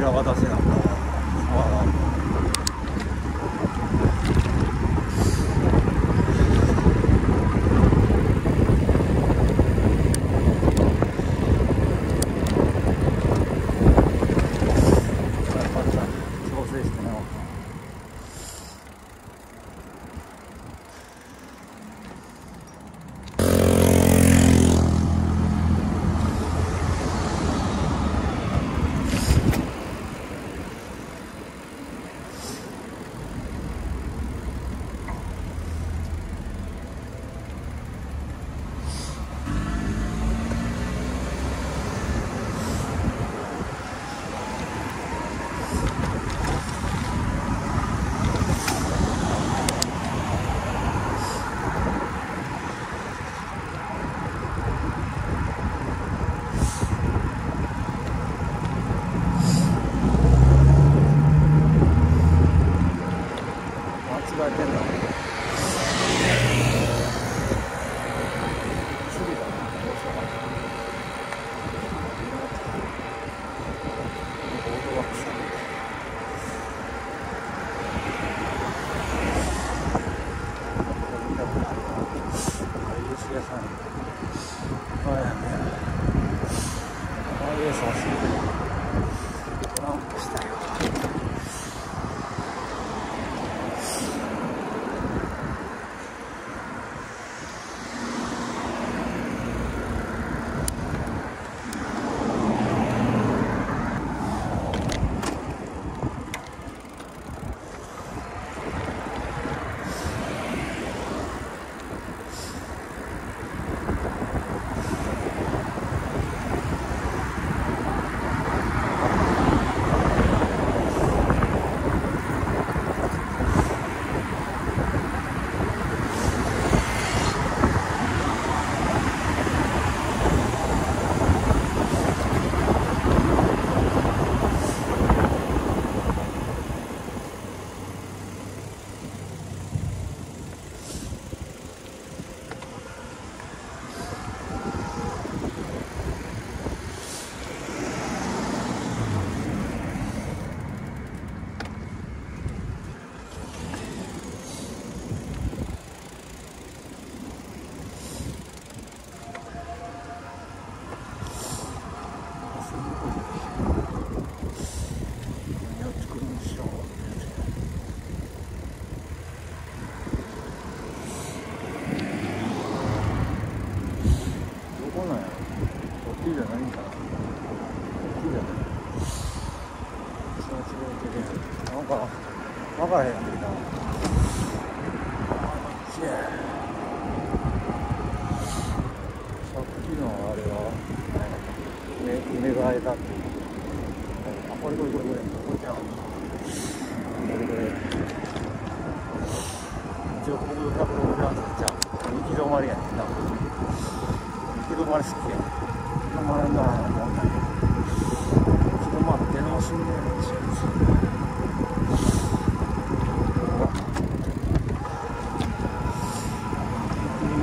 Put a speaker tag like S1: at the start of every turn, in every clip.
S1: 平方市なんだか分からへんやん。けどさっきのあれは何やった梅梅がえたっていう。あこれこれこれこれ。これちゃうこれこれ。一応ここで160アンスちゃう行き止まりやねんな。行き止まり好きや止まらんな行き止まっての死んでるんですよ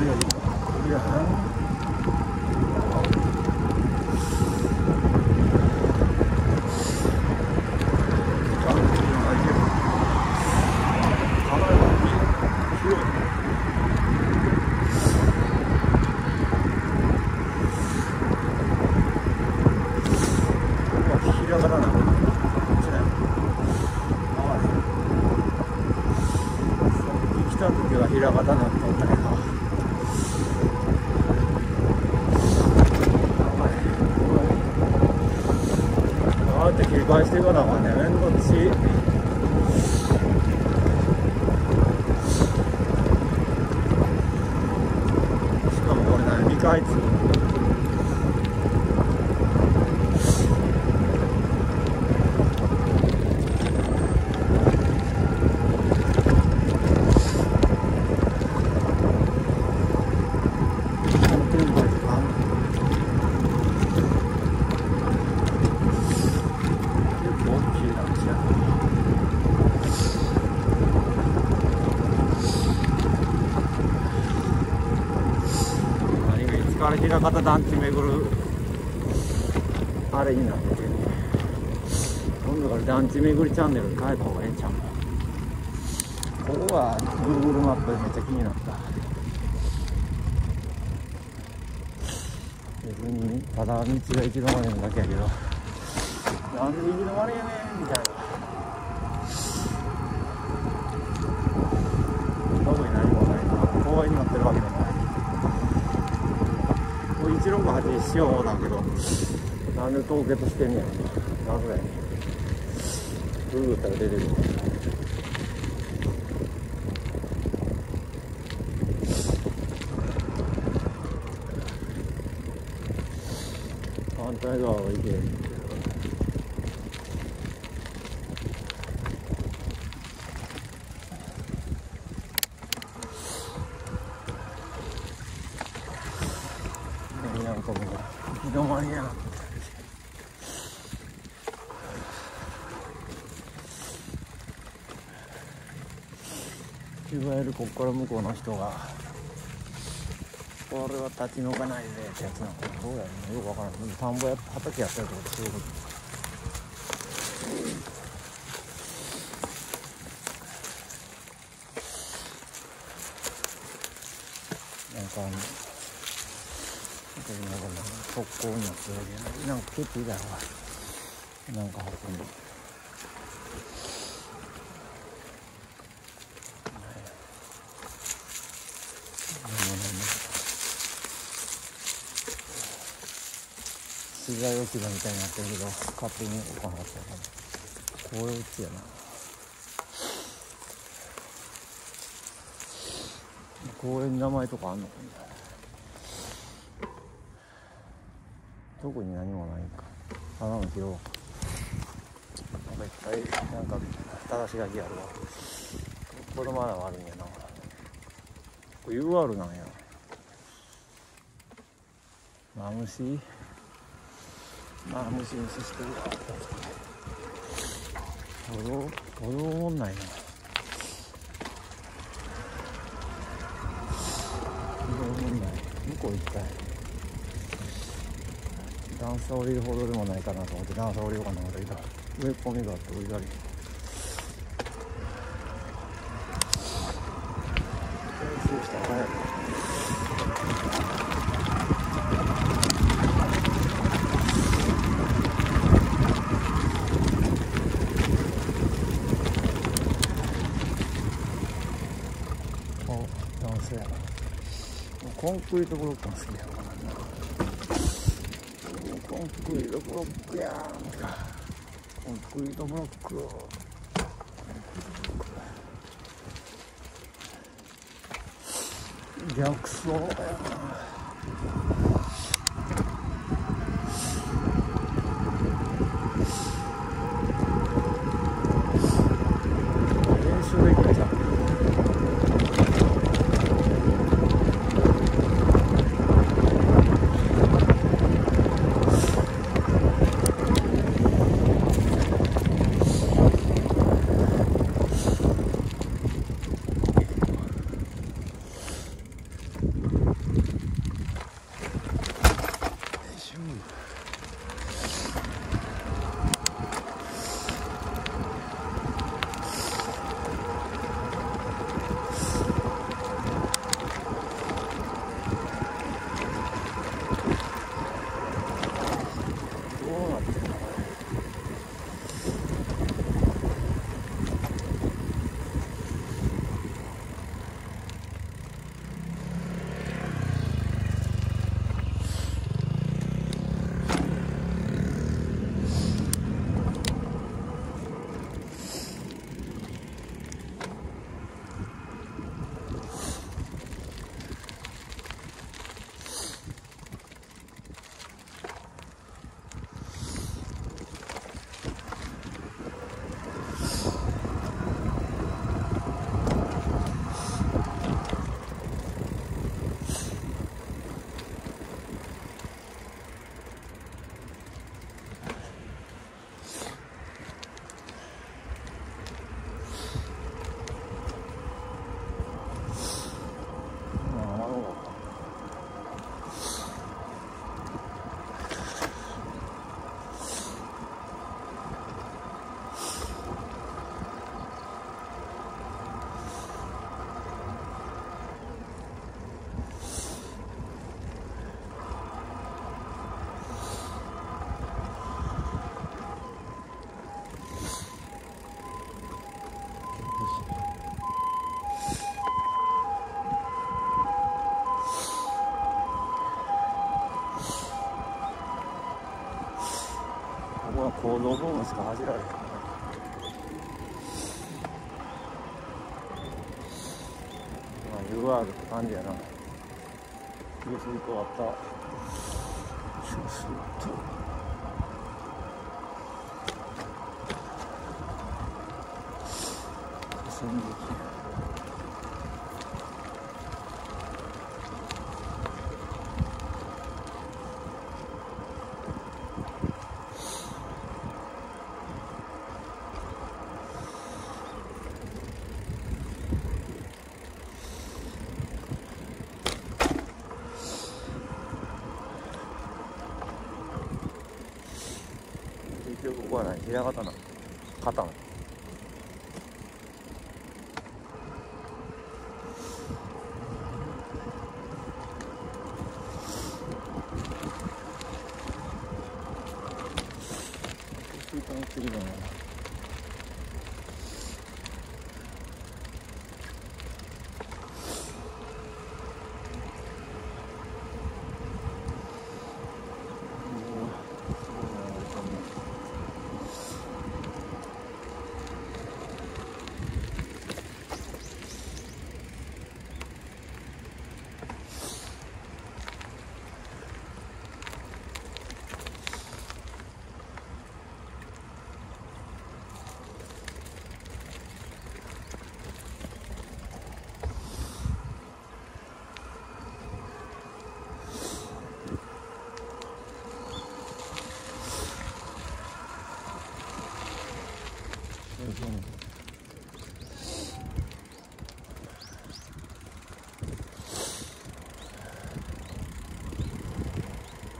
S1: りいや来た時は平方だったんだけどああやって切り返していかなあかんね。面倒くさいしかもこれ何未開通本当にこれあの結構大きい団地やな何がいつから平方団地巡る。あれになって。てれ団地巡りチャンネルに変えた方がええんちゃうここが Google マップでめっちゃ気になった。別にただ道が行き止まりなだけやけど。なんで行き止まりやねんみたいな特に何もないな公園になってるわけでもないこれにしようだけどなんで凍結してんねやなぜグーググったら出てくる反対側は行け。へんけどなんかもう行き止まりやないわゆるここから向こうの人が。これは立ち退かないでってやつなのかどう。やろよくわからない田んぼや畑やったりとかそういうこと。なんかあのなんかなんか速攻になってるわけなんか結構だよな。んか運んで資材置き場みたいになってるけど勝手に置かなかったからこういううちやな。公園名前とかあんのかな特に何もないか。花も拾おう。なんかいっぱいなんか正し書きあるわ。子供穴はあるんやな。これ UR なんや。マムシ？まあムシムシしてるわ歩道歩道おもんないな。歩道おもんない。向こう行きたい。段差降りるほどでもないかなと思って段差降りようかな思ったけど植え込みがあって降りられへん練習したら早いお男性やなコンクリートブロックが好きやかコンクリートブロックやコンクリートブロック逆走やな。ロボーンしか走られへんまあ UR って感じやな。そうするとあった。そうすると。寸劇結局ここは何平方なの肩のスイカの釣りだな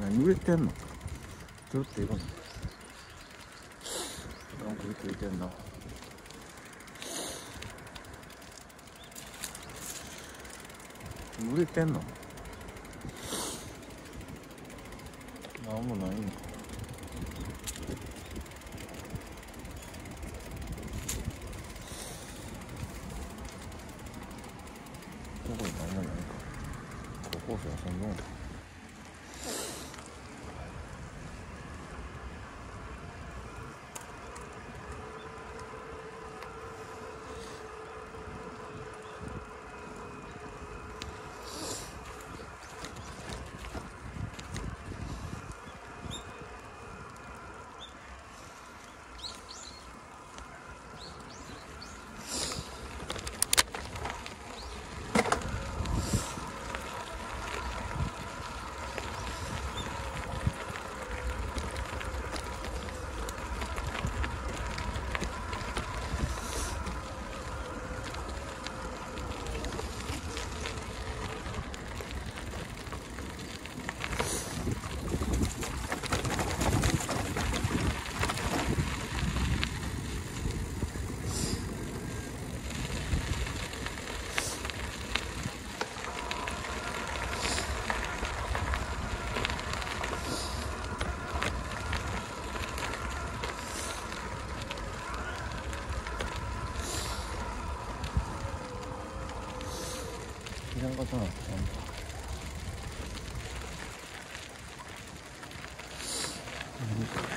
S1: 何売れてんの？どうっていくのなんかついてんな。売れてんの？なんもないの 이런 것은 없죠. 음.